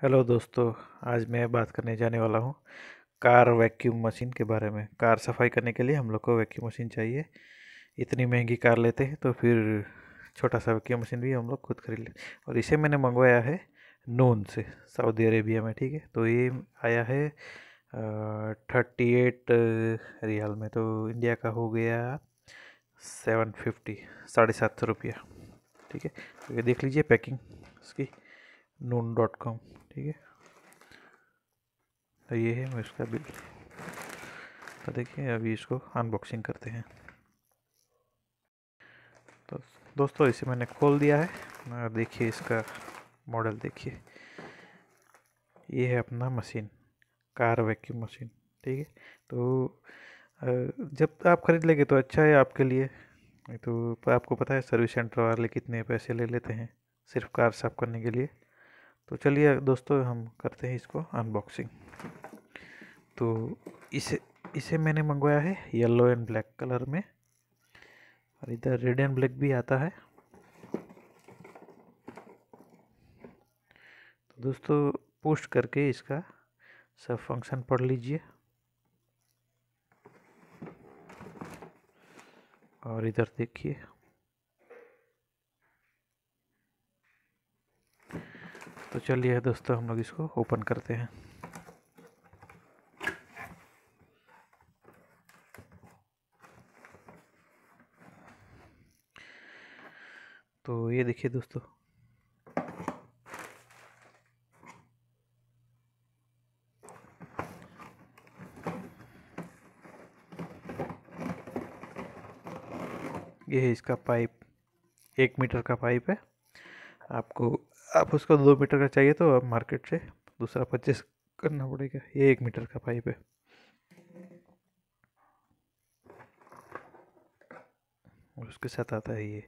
Hello दोस्तों, आज मैं बात करने जाने वाला हूँ कार वैक्यूम मशीन के बारे में। कार सफ़ाई करने के लिए हम लोग को वैक्यूम मशीन चाहिए। इतनी महँगी कार लेते हैं तो फिर छोटा सा वैक्यूम मशीन भी हम लोग खुद खरीद ले। और इसे मैंने मंगवाया है नून से, सऊदी अरेबिया में, ठीक है? तो ये आया है थर्टी एट रियाल में तो इंडिया का हो गया सेवन फिफ्टी, साढ़े सात सौ रुपया, ठीक है? तो ये देख लीजिए पैकिंग उसकी नून डॉट कॉम। ठीक है। तो ये है इसका बिल। तो देखिए, अभी इसको अनबॉक्सिंग करते हैं। तो दोस्तों, इसे मैंने खोल दिया है। देखिए, इसका मॉडल देखिए। ये है अपना मशीन कार वैक्यूम मशीन ठीक है। तो जब आप ख़रीद लेंगे तो अच्छा है आपके लिए। तो आपको पता है सर्विस सेंटर वाले कितने पैसे ले लेते हैं, सिर्फ़ कार साफ़ करने के लिए। तो चलिए दोस्तों, हम करते हैं इसको अनबॉक्सिंग तो इसे इसे मैंने मंगवाया है येलो एंड ब्लैक कलर में। और इधर रेड एंड ब्लैक भी आता है। तो दोस्तों पोस्ट करके इसका सब फ़ंक्शन पढ़ लीजिए। और इधर देखिए। तो चलिए दोस्तों, हम लोग इसको ओपन करते हैं। तो ये देखिए दोस्तों। ये है इसका पाइप। एक मीटर का पाइप है। आपको आप उसको दो मीटर का चाहिए तो आप मार्केट से दूसरा परचेस करना पड़ेगा। ये एक मीटर का पाइप है। उसके साथ आता है ये।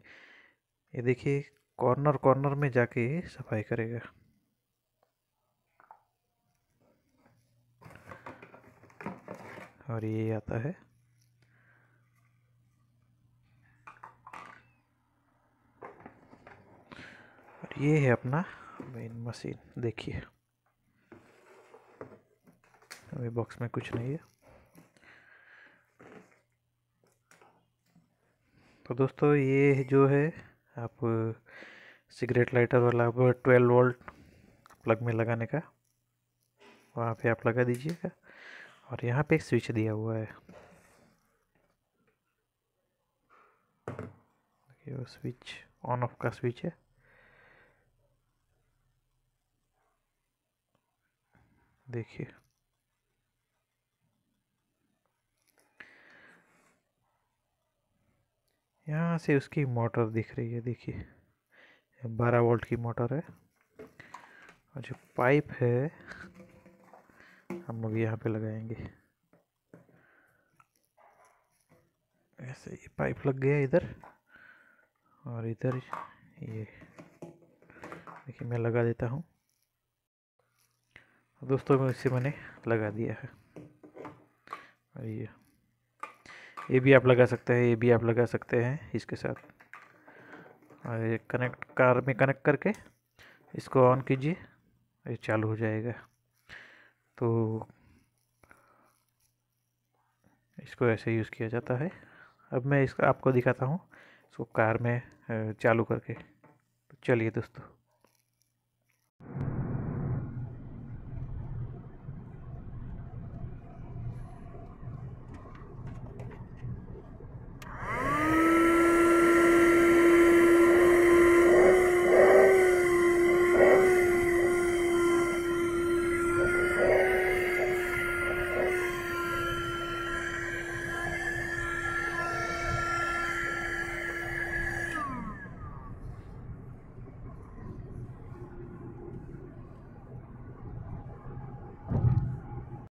ये देखिए कॉर्नर कॉर्नर में जाके सफ़ाई करेगा। और ये आता है। ये है अपना मेन मशीन देखिए। अभी बॉक्स में कुछ नहीं है। तो दोस्तों, ये जो है, आप सिगरेट लाइटर वाला ट्वेल्व वोल्ट प्लग में लगाने का, वहाँ पे आप लगा दीजिएगा। और यहाँ पे एक स्विच दिया हुआ है। देखिए, वो स्विच ऑन ऑफ़ का स्विच है। देखिए। यहाँ से उसकी मोटर दिख रही है, देखिए। बारह वोल्ट की मोटर है। और जो पाइप है, हम लोग यहाँ पे लगाएँगे। ऐसे ये पाइप लग गया इधर। और इधर ये, देखिए, मैं लगा देता हूँ। दोस्तों में इसे मैंने लगा दिया है। और ये ये भी आप लगा सकते हैं, ये भी आप लगा सकते हैं इसके साथ। और ये कनेक्ट कार में कनेक्ट करके इसको ऑन कीजिए, ये चालू हो जाएगा। तो इसको ऐसे यूज़ किया जाता है। अब मैं इसका, आपको दिखाता हूँ इसको कार में चालू करके। तो चलिए दोस्तों।